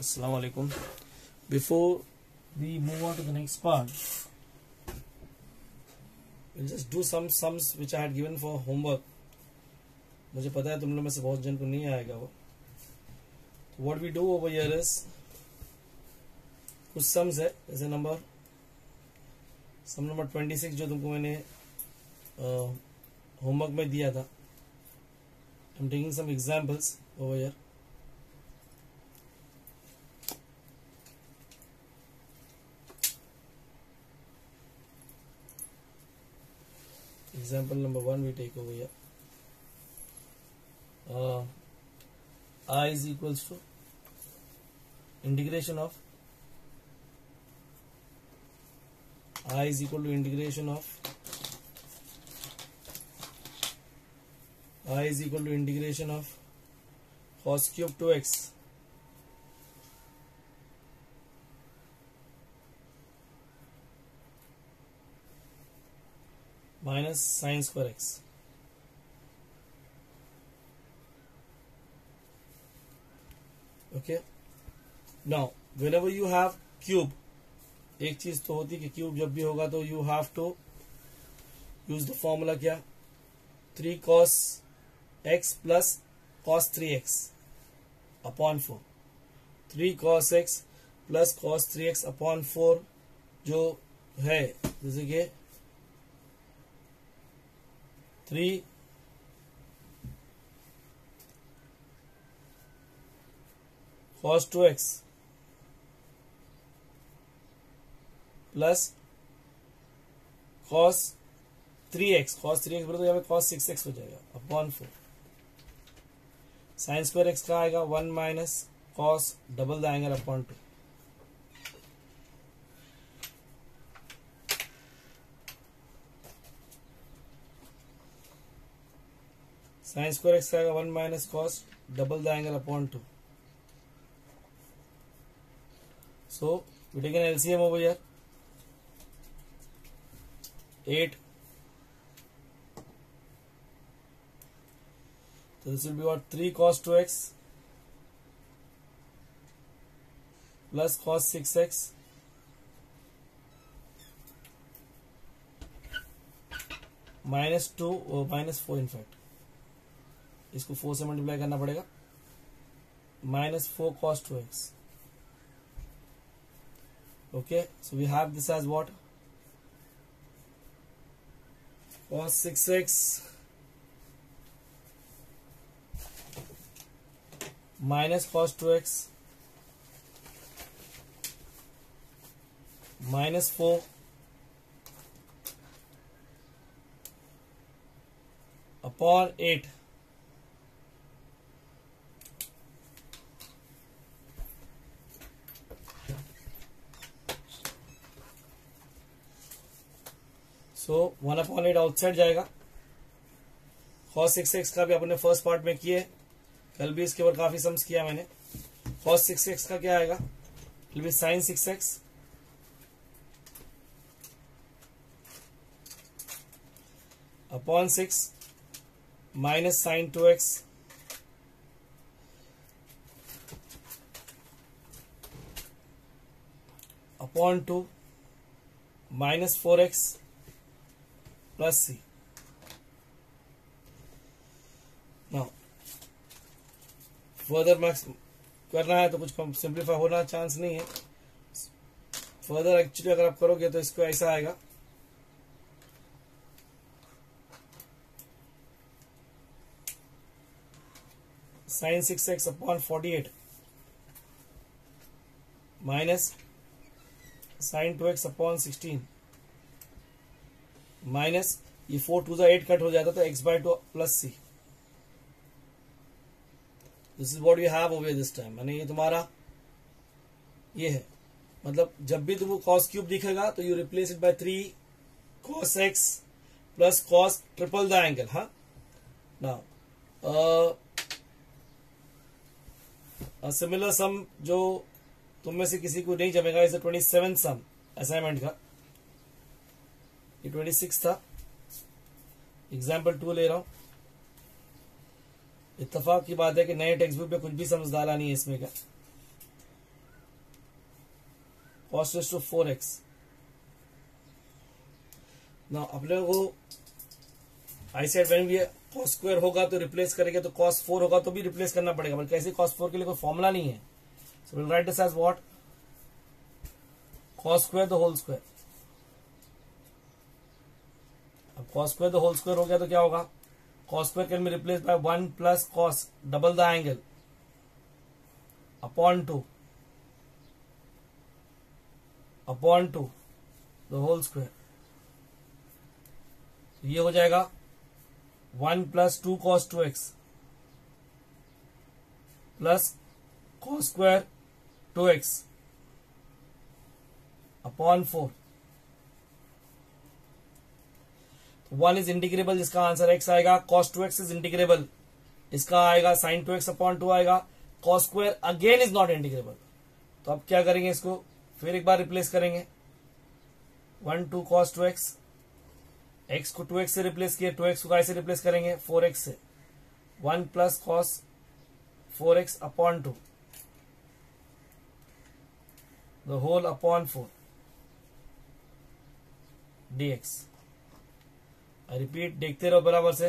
Assalamu alaikum. Before we move on to the next part, we'll just do some sums which I had given for homework. मुझे पता है तुम लोग में से बहुत जन को नहीं आएगा वो what we do over here is कुछ सम्स है जैसे number sum number twenty six जो तुमको मैंने होमवर्क में दिया था I am taking some examples over here example number one we take over here uh, i is equals to integration of i is equal to integration of i is equal to integration of cos cube 2x minus sine square x. Okay? Now, whenever you have cube, एक चीज़ तो होती कि cube जब भी होगा तो you have to use the formula क्या? Three cos x plus cos three x upon four three cos x plus cos three x upon four जो है, जैसे कि three two x plus cos three x cos three x बोले तो यहाँ पे cos six x हो जाएगा upon four sine square x का आएगा? One minus cos double the angle upon two sine square x आएगा one minus cos double the angle upon two so we take an LCM over here. 8 so, this will be what? 3 cos 2x plus cos 6x minus two minus four in fact इसको four से multiply करना पड़ेगा। Minus four cos two X okay so we have this as what cos six X minus cos two X minus four upon eight so one upon eight outside जाएगा। Cos six x का भी अपने first part में किए। कल भी इसके ऊपर काफ़ी सम्स किया मैंने। कॉस सिक्स एक्स का क्या आएगा? Will be sine six x upon six minus sine two x upon two minus four x plus C now further max करना है तो कुछ सिंप्लीफाई होना चांस नहीं है. फर्दर एक्चुअली अगर आप करोगे तो इसको ऐसा आएगा. Sine six x upon forty eight minus sine two x upon sixteen minus ये फोर टू जो एट कट हो जाता तो x by two plus C. This is what you have over this time मैंने ये तुम्हारा ये है। मतलब जब भी तुमको कॉस क्यूब दिखेगा तो you replace it by three cos x plus cos triple the angle हाँ? ना सिमिलर सम जो तुम में से किसी को नहीं जमेगा is twenty seven sum assignment का। ये ट्वेंटी सिक्स था। एग्ज़ाम्पल टू ले रहा हूँ। इतफाक की बात है कि नए टेक्स्ट बुक में कुछ भी समझ डाला नहीं है इसमें का cos raise to four x ना अपने को आई सेड वेन भी कॉस स्क्वायर होगा तो रिप्लेस करेंगे तो कॉस फोर होगा तो भी रिप्लेस करना पड़ेगा। बल्कि ऐसे कॉस फोर के लिए कोई फॉर्मूला नहीं है। So will write this as what cos square the whole square अब कॉस स्क्वायर तो होल स्क्वायर हो गया तो क्या होगा? Cos square can be replace by one plus cos double the angle upon two upon two the whole square ये हो जाएगा one plus two cos two x plus cos square two x upon four one is integrable जिसका answer x आएगा cos two x is integrable इसका आएगा sine two x upon two आएगा cos square again is not integrable तो अब क्या करेंगे इसको? फिर एक बार रिप्लेस करेंगे। One two cos two x x को टू एक्स से रिप्लेस किए टू एक्स को कैसे रिप्लेस करेंगे फोर एक्स से। One plus cos four x upon two the whole upon four dx repeat देखते रहो बराबर से।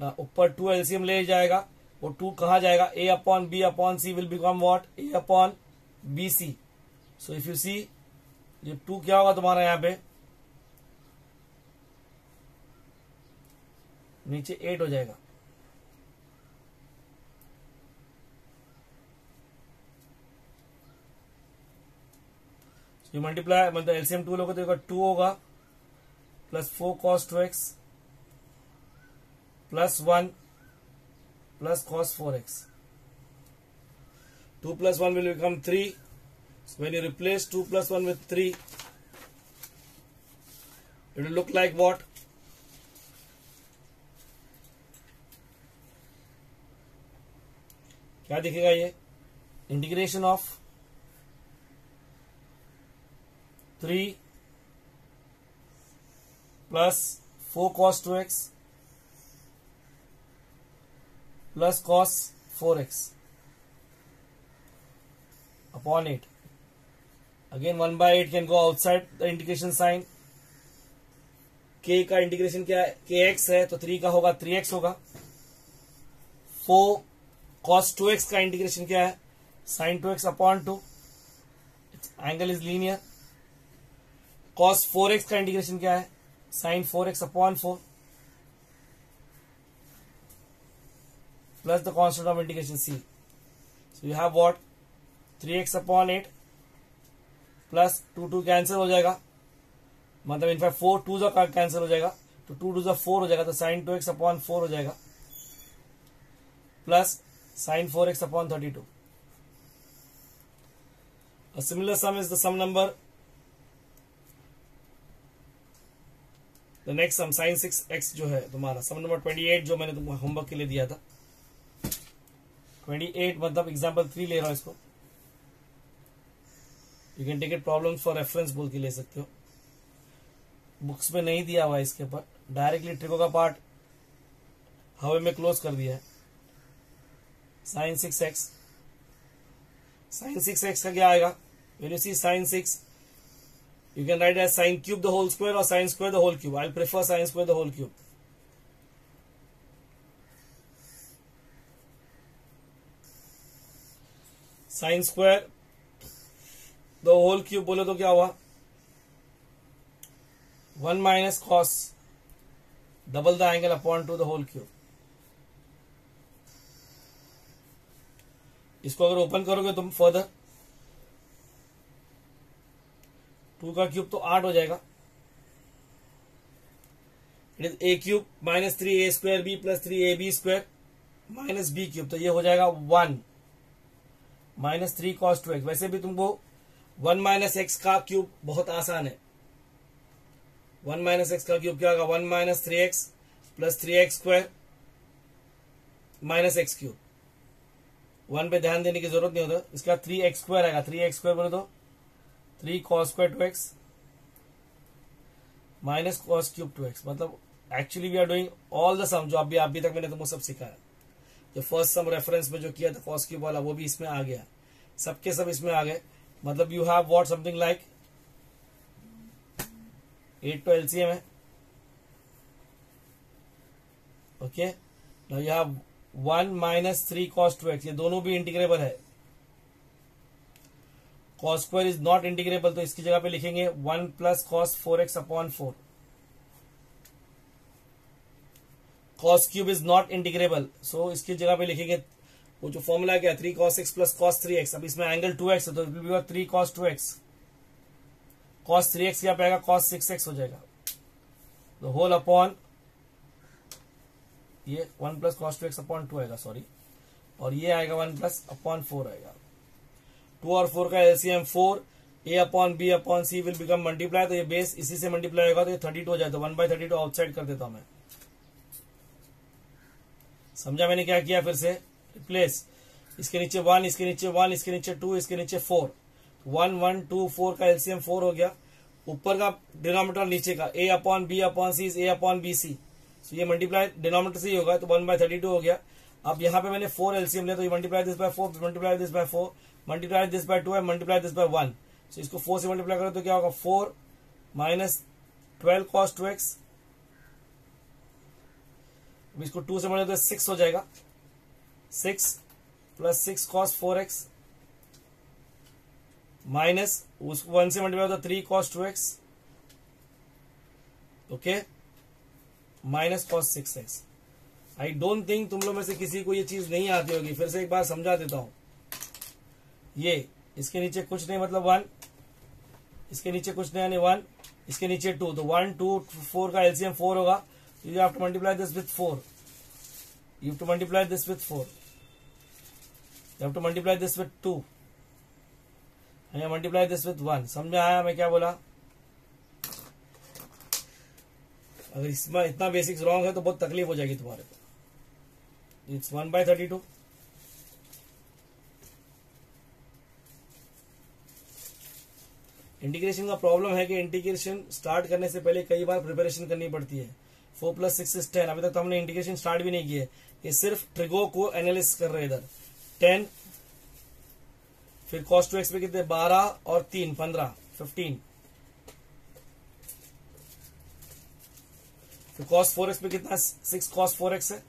ना, ऊपर टू एलसीएम ले जाएगा, वो टू कहा जाएगा? A upon b upon c will become what a upon b c so if you see ये टू क्या होगा तुम्हारा यहाँ पे? नीचे एट हो जाएगा। मल्टीप्लाई मतलब एलसीएम टू लोगे तो टू होगा plus four cos two x plus one plus cos four x two plus one will become three when you replace two plus one with three it look like what क्या दिखेगा ये? Integration of three plus four cos two x plus cos four x upon eight again one by eight can go outside the integration sine के का integration क्या है? के x है तो थ्री का होगा थ्री एक्स होगा. फोर कॉस टू एक्स का इंटीग्रेशन क्या है? Sine two x upon two angle is linear cos four x का इंटीग्रेशन क्या है? Sine four x upon four plus the constant of integration c. So you have what? 3x upon 8 plus two two cancel हो जाएगा। मतलब in fact four two जो cancel हो जाएगा। तो टू टू जो फोर हो जाएगा तो sine two x upon four हो जाएगा। Plus sine four x upon thirty two similar sum is the sum number the next sum sine six x जो है तुम्हारा। सम नंबर ट्वेंटी एट जो मैंने तुमको होमवर्क के लिए दिया था। ट्वेंटी एट मतलब एग्ज़ाम्पल थ्री ले रहा हूँ इसको। You can take it problem for reference बोल के ले सकते हो। बुक्स में नहीं दिया हुआ इसके ऊपर। डायरेक्टली ट्रिको का पार्ट हवे में क्लोज कर दिया है। Sine six x sine six x का क्या आएगा? You see sine six you can write as sine cube the whole square और sine square the whole cube I prefer sine square the whole cube sine square, the whole cube, बोले तो क्या हुआ? One minus cos, double the angle upon two the whole cube. इसको अगर open करोगे तुम further two का cube तो आठ हो जाएगा। It is a cube minus three a square b plus three a b square minus b cube तो ये हो जाएगा one minus three cos two x. वैसे भी तुमको वन माइनस एक्स का क्यूब बहुत आसान है। वन माइनस एक्स का क्यूब क्या होगा? One minus three x plus three x square minus x cube. One पे ध्यान देने की ज़रूरत नहीं होता। इसका थ्री एक्स स्क्वायर आएगा। थ्री एक्स स्क्वायर बोले तो three cos square two x minus cos cube two x. मतलब actually we are doing all the sum जो अभी अभी तक मैंने तुमको सब सिखाया। जो फ़र्स्ट सम रेफरेंस में जो किया था कॉस क्यूब वाला, वो भी इसमें आ गया। सबके सब इसमें आ गए। मतलब you have what something like eight तो एलसीएम है। Okay now you have one minus three cos two x ये दोनों भी इंटीग्रेबल है। Cos square is not integrable तो इसकी जगह पे लिखेंगे one plus cos four x upon four cos cube is not integrable so इसकी जगह पे लिखेंगे, वो जो फॉर्मूला क्या three cos x plus cos three x अब इसमें एंगल टू एक्स है तो three cos two x cos three x क्या पाएगा कॉस सिक्स एक्स हो जाएगा. द होल अपॉन ये one plus cos two x upon two आएगा सॉरी और ये आएगा वन प्लस अपॉन फोर आएगा. टू और फोर का LCM four a upon b upon c will become multiply तो ये बेस इसी से मल्टीप्लाई होगा तो ये थर्टी टू हो जाए तो one by thirty two outside कर देता हूँ मैं. समझा मैंने क्या किया फिर से? रिप्लेस इसके नीचे वन इसके नीचे वन इसके नीचे टू इसके नीचे four one one two four का एलसीएम फोर हो गया. ऊपर का डिनोमीटर नीचे का. A upon b upon c a upon b c ये मल्टीप्लाई डिनोमीटर से ही होगा तो वन बाय थर्टी टू हो गया. अब यहाँ पे मैंने फोर एलसीएम लिया तो ये multiply this by four multiply this by four multiply this by two है multiply this by one so इसको फोर से मल्टीप्लाई करो तो क्या होगा? Four minus twelve cos two x इसको टू से मल्टीप्लाई तो सिक्स हो जाएगा। Six plus six cos four x minus उसको वन से मल्टीप्लाई होता three cos two x okay minus cos six x I don't think तुम लोग में से किसी को ये चीज़ नहीं आती होगी। फिर से एक बार समझा देता हूँ। ये, इसके नीचे कुछ नहीं मतलब वन इसके नीचे कुछ नहीं, यानी वन इसके नीचे टू तो वन टू फोर का एलसीएम फोर होगा। You have to multiply this with four you have to multiply this with four you have to multiply this with two multiply this with one समझ आया मैं क्या बोला? अगर इसमें इतना बेसिक्स रॉन्ग है तो बहुत तकलीफ़ हो जाएगी तुम्हारे को। It's one by thirty two integration का प्रॉब्लम है कि इंटीग्रेशन स्टार्ट करने से पहले कई बार प्रिपरेशन करनी पड़ती है। Four plus six is ten. अभी तक तो हमने इंटीग्रेशन स्टार्ट भी नहीं किया ये सिर्फ़ ट्रिगो को एनालिस कर रहे इधर। टेन, फिर कॉस्ट टू एक्स पे कितने? बारह और तीन, पंद्रह फिफ्टीन फिर कॉस फोर एक्स पे कितना सिक्स कॉस फोर एक्स है।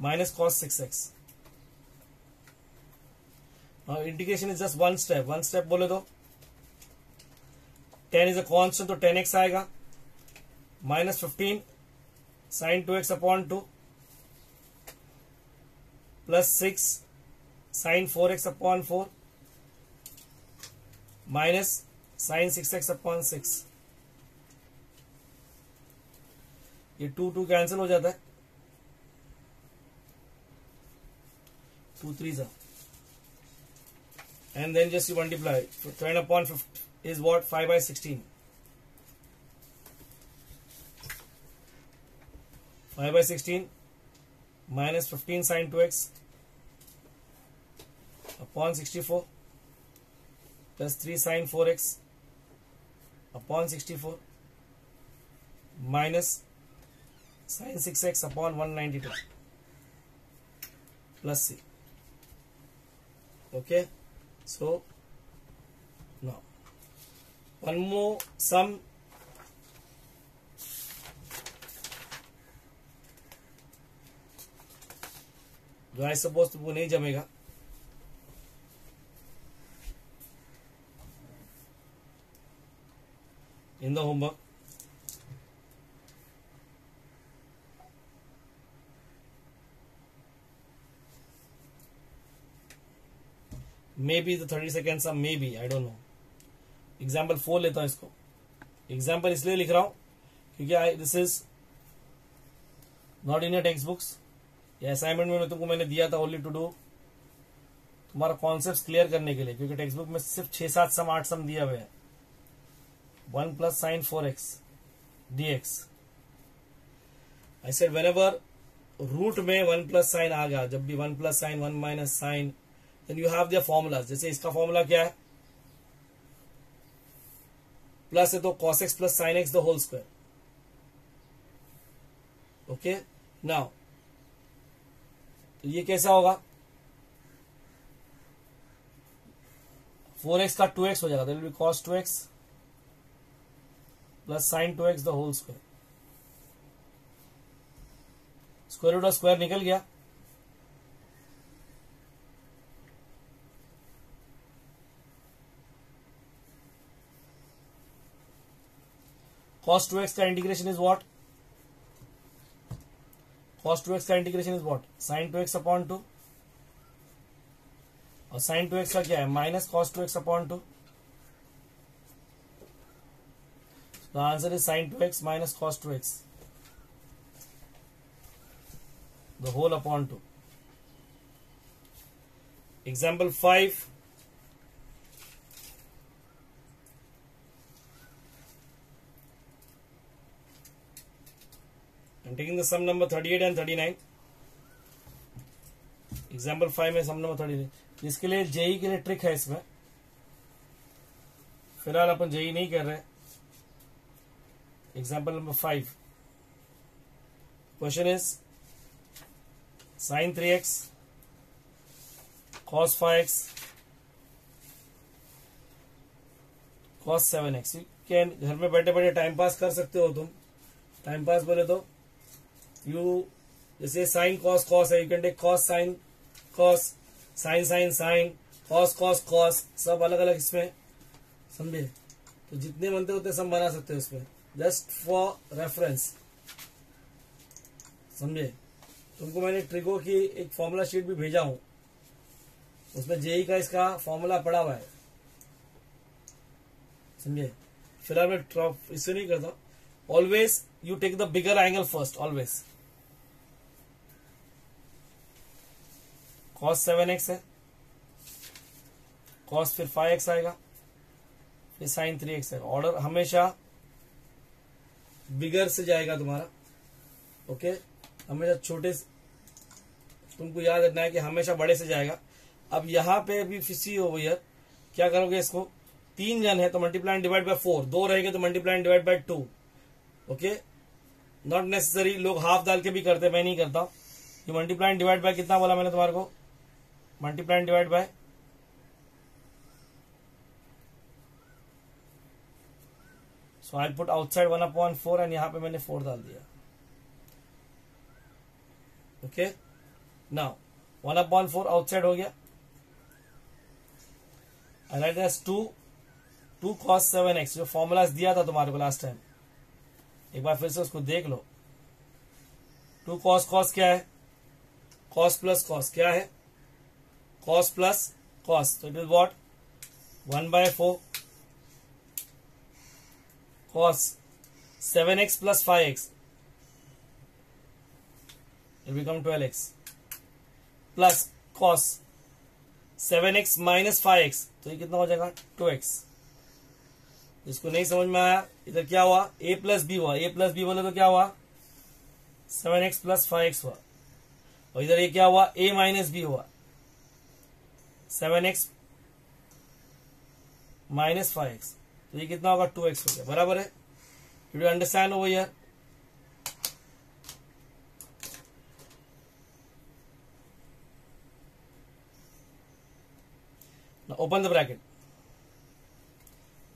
Minus cos six x integration is just one step one step बोले तो। टेन इज़ अ कॉन्स्टेंट तो टेन एक्स आएगा। Minus fifteen sine two x upon two plus six sine four x upon four minus sine six x upon six ये two two cancel हो जाता है। Two three सा and then just you multiply ten upon fifteen is what five by sixteen 5 by 16 minus 15 sine 2x upon 64 plus 3 sine 4x upon 64 minus sine 6x upon 192 plus c. Okay? So now one more sum जो आई suppose तो वो नहीं जमेगा। In the homework may be the thirty second sum may be I don't know example four लेता हूँ इसको। Example इसलिए लिख रहा हूँ क्योंकि I this is not in your text books या असाइनमेंट में तुमको मैंने दिया था ओनली टू डू तुम्हारा कॉन्सेप्ट क्लियर करने के लिए, क्योंकि टेक्स्ट बुक में सिर्फ़ छह सात सम, आठ सम दिया हुआ है। One plus sine four x d x I when ever root में वन प्लस साइन आ गया, जब भी one plus sine one minus sine then you have their formulas जैसे इसका फॉर्मूला क्या है? प्लस है तो cos x plus sine x the whole square okay now तो ये कैसा होगा? फोर एक्स का टू एक्स हो जाएगा will be cos two x plus sine two x the whole square. Square root of square निकल गया। cos 2x का integration is what? cos 2x का integration is what sin 2x upon two और sin 2x का क्या है minus cos 2x upon two The answer is sin 2x minus cos 2x. The whole upon 2. Example 5. I'm taking the sum number 38 and 39. Example five में sum number thirty इसके लिए JEE के लिए trick है इसमें। फ़िलहाल अपन जेई नहीं कर रहे example number five question is sine three x cos five x cos seven x can घर में बैठे बैठे टाइम पास कर सकते हो तुम। टाइम पास बोले तो यू जैसे साइन कॉस कॉस है you can take cos sine cos sine sine sine cos cos cos सब अलग अलग इसमें, समझे? तो जितने बनते होते सब बना सकते हो इसमें जस्ट फॉर रेफरेंस समझे? तुमको मैंने ट्रिको की एक फॉर्मूला शीट भी भेजा हूँ। उसमें जेई का इसका फॉर्मूला पड़ा हुआ है। समझे? फ़िलहाल मैं इससे नहीं करता। Always you take the bigger angle first always cos seven x है। कॉस फिर फाइव एक्स आएगा। फिर साइन थ्री एक्स आएगा ऑर्डर हमेशा बिगर से जाएगा तुम्हारा। ओके हमेशा छोटे तुमको याद रखना है कि हमेशा बड़े से जाएगा। अब यहाँ पे भी फिसी हो यार क्या करोगे इसको? तीन जन है तो मल्टीप्लाई डिवाइड बाय फोर दो रहेंगे तो multiply divide by two okay not necessary लोग हाफ़ डाल के भी करते मैं नहीं करता। ये मल्टीप्लाई डिवाइड बाय कितना बोला मैंने तुम्हारे को? Multiply divide by so I put outside one upon four and यहाँ पे मैंने फोर डाल दिया। Okay now one upon four outside हो गया। Write as two two cos seven x जो फॉर्मूलाज दिया था तुम्हारे को लास्ट टाइम एक बार फिर से उसको देख लो। टू कॉस कॉस क्या है? कॉस प्लस कॉस क्या है? Cos plus cos. So, it is what? 1 by 4 cos 7x plus 5x. It become 12x plus cos 7x minus 5x. तो ये कितना हो जाएगा 2x. जिसको नहीं समझ में आया इधर क्या हुआ a प्लस बी हुआ a प्लस बी बोले तो क्या हुआ 7x प्लस फाइव एक्स हुआ और इधर ये क्या हुआ a माइनस बी हुआ seven x minus five x. तो ये कितना होगा? टू एक्स हो गया। बराबर है? You do understand over Now open the bracket.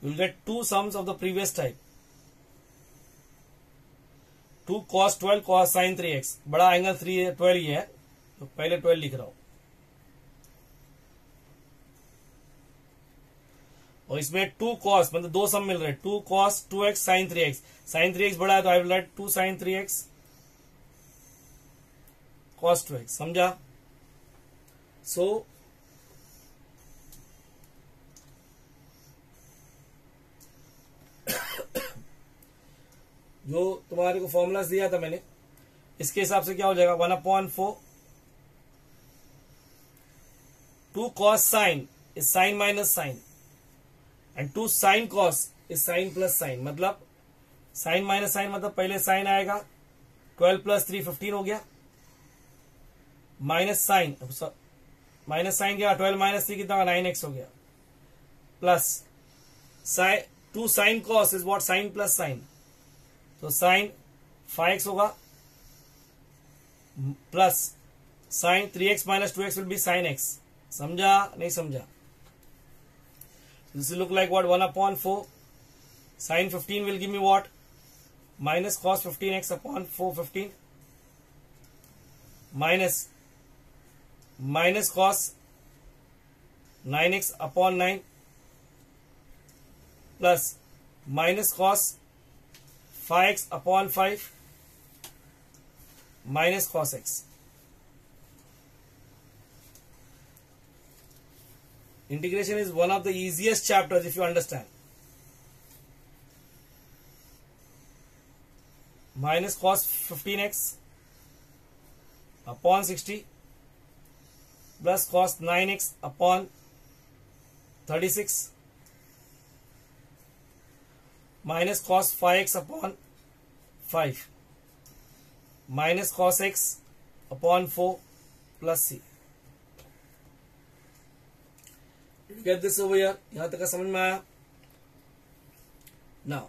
You will get two sums of the previous type. 2 cos 12 cos sin 3x. बड़ा एंगल 3 12 ही है। तो पहले 12 लिख रहा हूँ। और इसमें टू कॉस मतलब दो सम मिल रहे two cos two x sine three x sine three x बड़ा है तो I will write two sine three x cos two x समझा? सो जो तुम्हारे को फॉर्मूला दिया था मैंने, इसके हिसाब से क्या हो जाएगा? One upon four two cos sine is sine minus sine and two sine cos is sine plus sine मतलब साइन माइनस साइन मतलब पहले साइन आएगा ट्वेल्व प्लस थ्री फिफ्टीन हो गया। माइनस साइन माइनस साइन क्या ट्वेल्व माइनस थ्री कितना nine x हो गया। Plus sine two sine cos is what sine plus sine तो साइन फाइव एक्स होगा। Plus sine three x minus two x will be sine x समझा? नहीं समझा? This will look like what? 1 upon 4. Sine 15 will give me what? Minus cos 15x upon 415. Minus minus cos 9x upon 9 plus minus cos 5x upon 5 minus cos x. Integration is one of the easiest chapters if you understand. Minus cos 15x upon 60 plus cos 9x upon 36 minus cos 5x upon 5 minus cos x upon 4 plus c. This over here. यहाँ तक समझ में आया Now,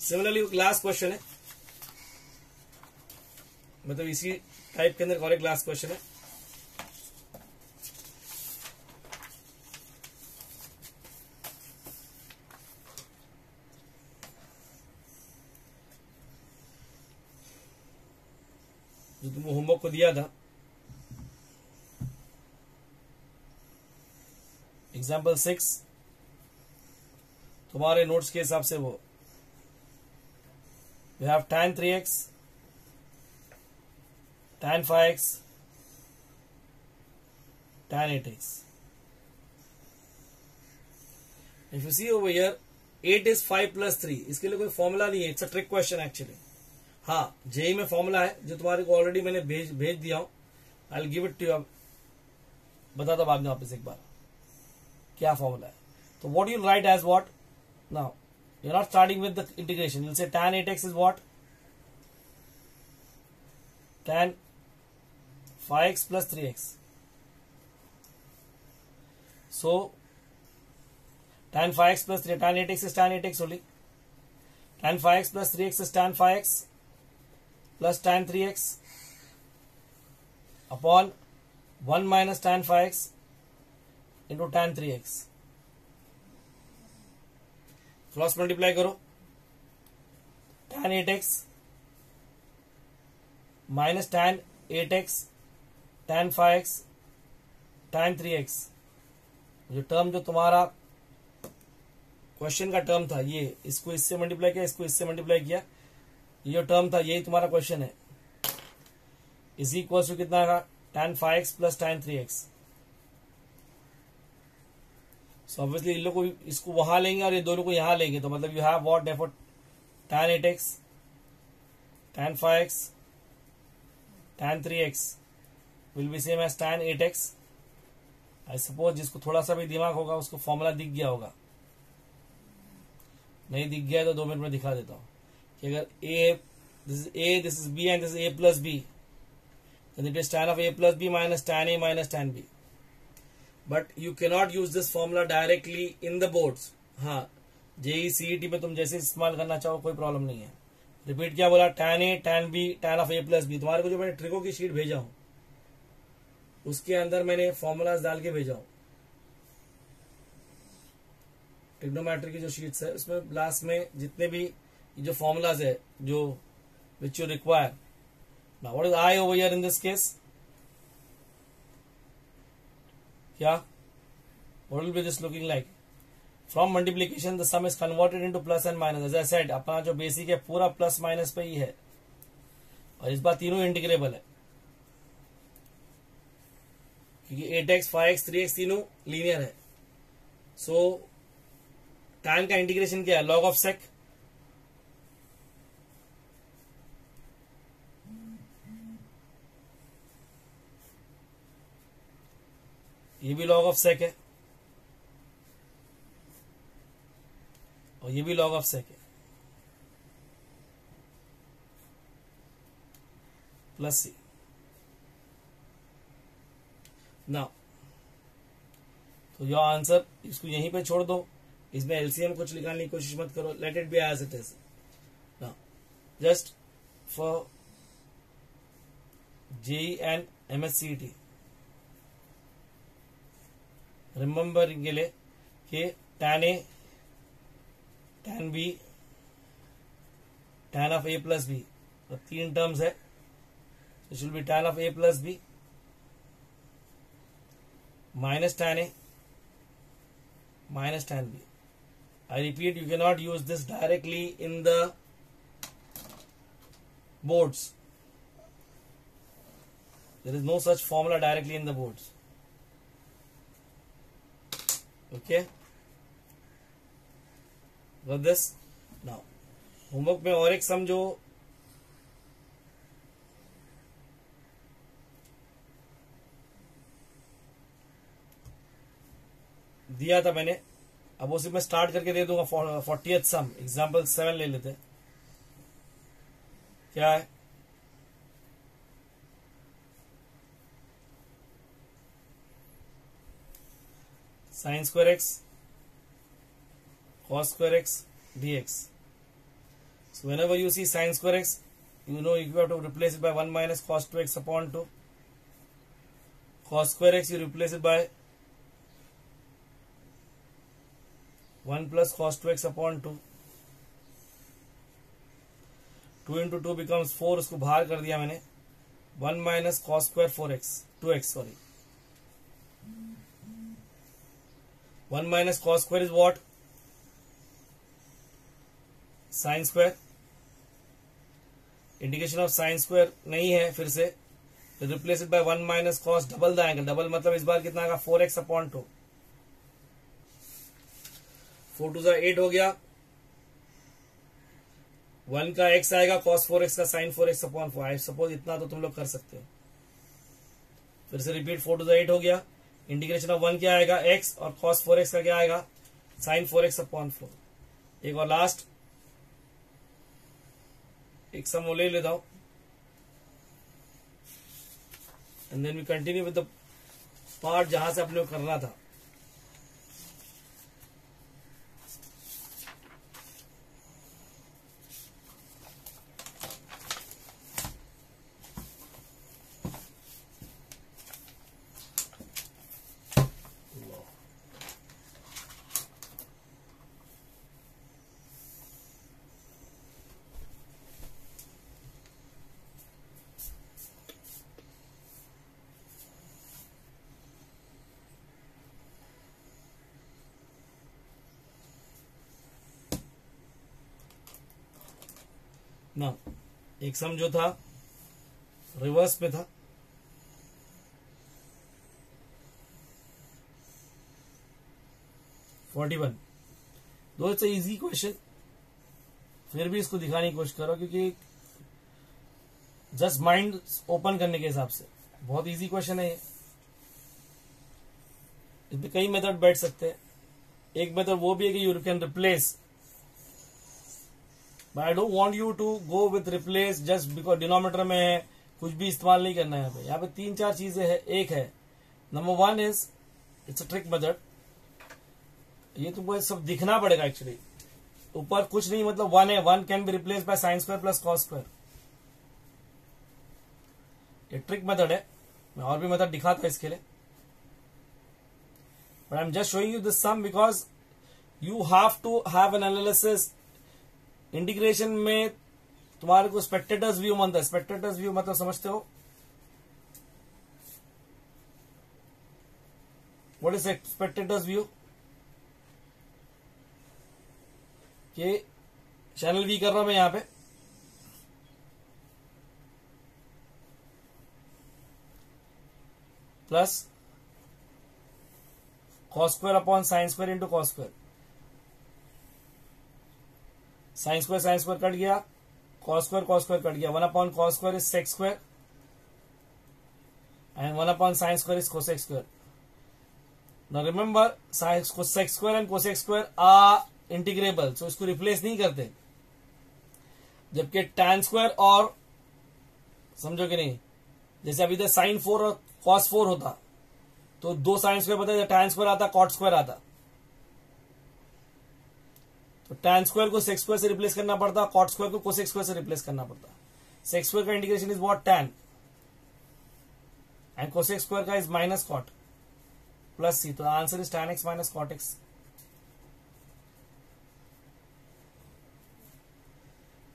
similarly last question है मतलब इसी type के अंदर और एक लास्ट क्वेश्चन है जो तुमको होमवर्क को दिया था एग्ज़ाम्पल सिक्स तुम्हारे नोट्स के हिसाब से वो। We have tan three x tan five x tan eight x if you see over here eight is five plus three इसके लिए कोई फॉर्मूला नहीं है it's a trick question actually हाँ जेई में फॉर्मूला है, जो तुम्हारे को ऑलरेडी मैंने भेज भेज दिया हूँ। I give it to you बता दो बाद में वापस एक बार। kya formula so what you'll write as what? Now you're not starting with the integration. You'll say tan 8x is what? Tan 5x plus 3x so tan 5x plus 3 tan 8x is tan 8x only. Tan 5x plus 3x is tan 5x plus tan 3x upon 1 minus tan 5x into tan 3x cross multiply करो. Tan eight x minus tan 8x tan 5x tan 3x जो term जो तुम्हारा question का term था, ये इसको इससे multiply किया, इसको इससे मल्टीप्लाई किया. ये जो टर्म था, यही तुम्हारा क्वेश्चन है. इक्वल टू कितना का tan 5x plus tan three 3x so obviously इन लोग को इसको वहाँ लेंगे और ये दोनों को यहाँ लेंगे। तो मतलब you have what therefore tan 8x tan 5x tan 3x will be same as tan 8x I suppose जिसको थोड़ा सा भी दिमाग होगा, उसको फॉर्मूला दिख गया होगा। नहीं दिख गया तो दो मिनट में दिखा देता हूँ कि अगर a this is a this is b and this is a plus b then it is tan of a plus b minus tan a minus tan b you cannot use this formula directly in the boards. हाँ JEE CET में तुम जैसे इस्तेमाल करना चाहो, कोई problem नहीं है। रिपीट क्या बोला? tan a tan b tan of a plus b तुम्हारे को जो मैंने ट्रिको की शीट भेजा हूँ, उसके अंदर मैंने फॉर्मूलाज डाल के भेजा हूँ। टिग्नोमेट्री की जो शीट्स है, उसमें लास्ट में जितने भी जो फॉर्मूलाज है, जो which you require what is I over here in this Yeah. What will be this looking like? From multiplication, the sum is converted into plus and minus. As I said, अपना जो basic है पूरा plus minus पे ही है और इस बार तीनों इंटीग्रेबल है क्योंकि eight x five x three x तीनों लीनियर है सो so, tan का इंटीग्रेशन क्या है लॉग ऑफ़ सेक ये भी लॉग ऑफ़ सेक है। और ये भी लॉग ऑफ़ सेक है। प्लस सी ना तो योर आंसर इसको यहीं पे छोड़ दो। इसमें एलसीएम कुछ निकालने की कोशिश मत करो। Let it be as it is ना just for JEE and MSCT remember के लिए tan a tan b tan of a plus b तीन टर्म्स है should be tan of a plus b minus tan a minus tan b I repeat you can not use this directly in the boards there is no such formula directly in the boards okay? Got this homework में और एक सम जो दिया था मैंने। अब उसी में स्टार्ट करके दे दूँगा फोर्टी सम एग्ज़ाम्पल सेवन ले लेते क्या है? Sine square x, cos square x dx so whenever you see sine square x you know you have to replace by one minus cos two x upon two cos square x you replace by one plus cos two x upon two two into two becomes four उसको बाहर कर दिया मैंने. One minus cos square four x two x sorry 1 माइनस cos square is what? Sine square. Indication of sine square नहीं है फिर से। Replace it by one minus cos double the angle. Double मतलब इस बार कितना आएगा? Four x upon two. Four two जा एट हो गया। वन का एक्स आएगा, कॉस फोर एक्स का sine four x upon four. I suppose इतना तो तुम लोग कर सकते हो। फिर से रिपीट फोर टू जा एट हो गया। इंटीग्रेशन ऑफ़ वन क्या आएगा एक्स और कॉस फोर एक्स का क्या आएगा sine four x upon four एक और लास्ट एक सम ले लेता हूँ. And then we continue with the part जहाँ से अपने करना था ना एक था रिवर्स पे था। फोर्टी वन दो इट्स इजी क्वेश्चन फिर भी इसको दिखाने की कोशिश करो, क्योंकि जस्ट माइंड ओपन करने के हिसाब से। बहुत इजी क्वेश्चन है ये। इसमें कई मेथड बैठ सकते हैं। एक मेथड वो भी है कि you can replace but I don't want you to go with replace just because denominator में है कुछ भी इस्तेमाल नहीं करना है। यहाँ पे तीन चार चीज़ें है, एक है। Number one is it's a trick method ये तुमको सब दिखना पड़ेगा एक्चुअली ऊपर कुछ नहीं मतलब वन है। One can be replace by sine square plus cos square ये ट्रिक मेथड है। मैं और भी मेथड दिखाता हूँ इसके लिए। But I am just showing you this sum because you have to have an analysis integration में तुम्हारे को स्पेक्टेटर्स व्यू मानता है। स्पेक्टेटर्स व्यू मतलब समझते हो? व्हाट इज़ स्पेक्टेटर्स व्यू कि चैनल वी कर रहा हूँ मैं यहाँ पे। Plus cos square upon sine square into cos square sine square sine square cut गया। Cos square cos square cut गया। One upon cos square is sec square and one upon sine square is cosec square now remember cosec square and cosec square are integrable so इसको replace नहीं करते। जबकि tan square और, समझो कि नहीं, जैसे अभी इधर साइन फोर और कॉस फोर होता। तो दो साइन स्क्वायर बताया tan स्क्वायर आता कॉट स्क्वायर आता। तो स्क्वायर को सेक्स स्क्वायर से रिप्लेस करना पड़ता कॉट स्क्वायर को कोसेक्स स्क्वायर से रिप्लेस करना पड़ता। सेक्स स्क्वायर का integration is what tan and cosec square का is minus cot plus c तो answer is tan x minus cot x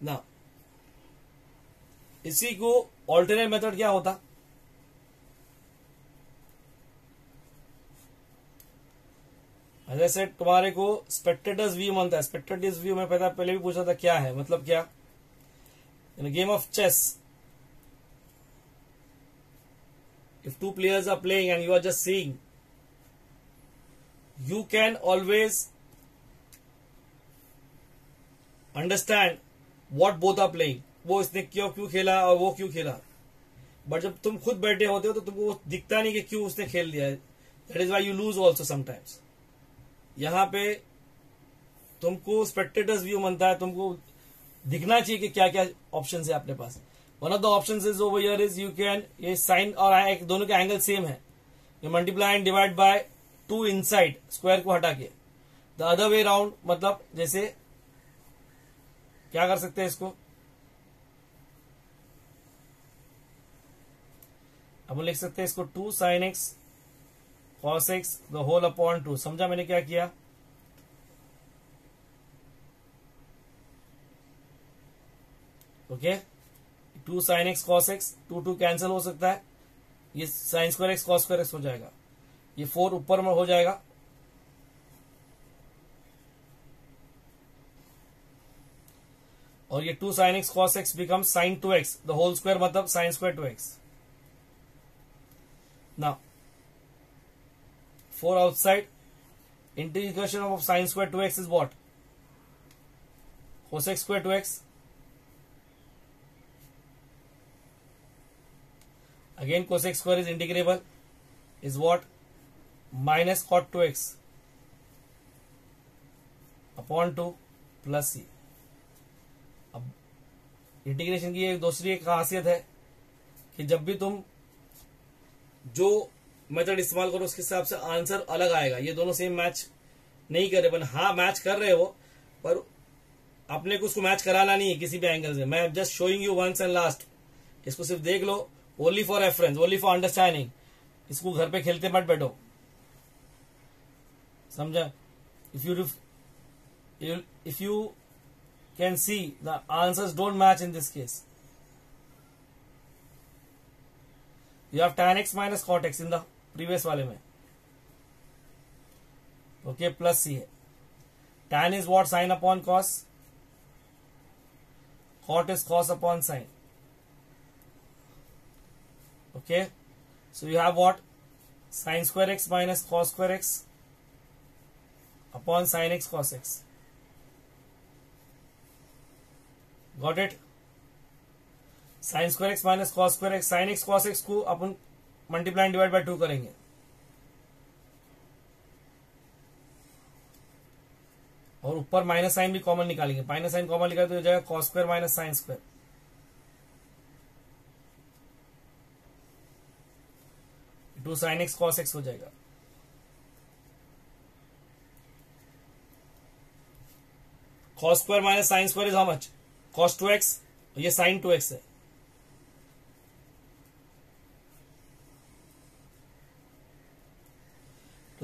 ना इसी को ऑल्टरनेट मेथड क्या होता? जैसे तुम्हारे को स्पेक्टेटर्स व्यू मानता है। स्पेक्टेटर्स व्यू में पता पहले भी पूछा था क्या है मतलब क्या? In game of chess if two players are playing and you are just seeing, you can always understand what both are playing. वो इसने क्यों क्यों खेला और वो क्यों खेला। बट जब तुम खुद बैठे होते हो तो तुमको वो दिखता नहीं कि क्यों उसने खेल दिया है। That is why you lose also sometimes यहाँ पे तुमको स्पेक्टेटर्स व्यू बनता है, तुमको दिखना चाहिए कि क्या क्या ऑप्शन है अपने पास। One of the option is over here is you can ये साइन और दोनों के एंगल सेम है। You multiply and divide by two inside square को हटा के। द अदर वे राउंड मतलब जैसे, क्या कर सकते हैं इसको? अब लिख सकते हैं इसको two sine x cos x the whole upon two समझा मैंने क्या किया? Okay two sine x cos x two two cancel हो सकता है। ये sine square x cos square x हो जाएगा। ये फोर ऊपर में हो जाएगा। और ये two sine x cos x become sine two x the whole square मतलब साइन स्क्वायर टू एक्स ना four outside integration of sine square two x is what cosec square 2x again cosec square is integrable. Is what? Minus cot 2x upon two plus c अब integration की एक दूसरी एक खासियत है कि जब भी तुम जो मेथड इस्तेमाल करो, उसके हिसाब से आंसर अलग आएगा। ये दोनों सेम मैच नहीं कर रहे, पर हाँ मैच कर रहे हो, पर अपने को उसको मैच कराना नहीं है किसी भी एंगल से। मैं just showing you once and last इसको सिर्फ़ देख लो only for reference only for understanding इसको घर पे खेलते मत बैठो। समझा? If you if you can see the answers don't match in this case you have tan x minus cot x in the previous वाले में। ओके, प्लस सी है। Tan is what sine upon cos cot is cos upon sine okay so you have what sine square x minus cos square x upon sine x cos x got it sine square x minus cos square x sine x cos x को अपन multiply divide by two करेंगे। और ऊपर minus sine भी common निकालेंगे। Minus sine common निकाले तो हो जाएगा cos square minus sine square two sine x cos x हो जाएगा। Cos square minus sine square is how much cos two x ये साइन टू एक्स है।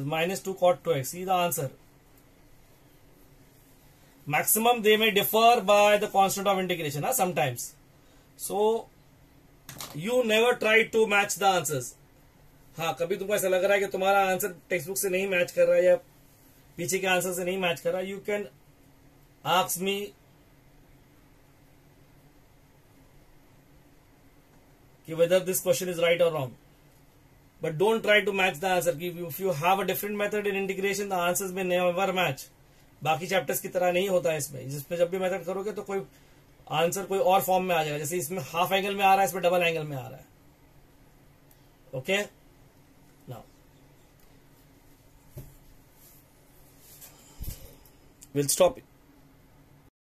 Minus two cot two x the answer maximum they may differ by the constant of integration huh, sometimes. So you never try to match the answers. हाँ कभी तुमको ऐसा लग रहा है कि तुम्हारा आंसर टेक्स्ट बुक से नहीं मैच कर रहा है या पीछे के आंसर से नहीं मैच कर रहा यू कैन आक्स मी कि whether this question is right और wrong but don't try to match the answer if you have a different method in integration the answers में नेवर मैच बाकी चैप्टर्स की तरह नहीं होता है इसमें। जिसमें जब भी मेथड करोगे तो कोई आंसर कोई और फॉर्म में आ जाएगा। जैसे इसमें हाफ़ एंगल में आ रहा है, इसमें डबल एंगल में आ रहा है। Okay now will stop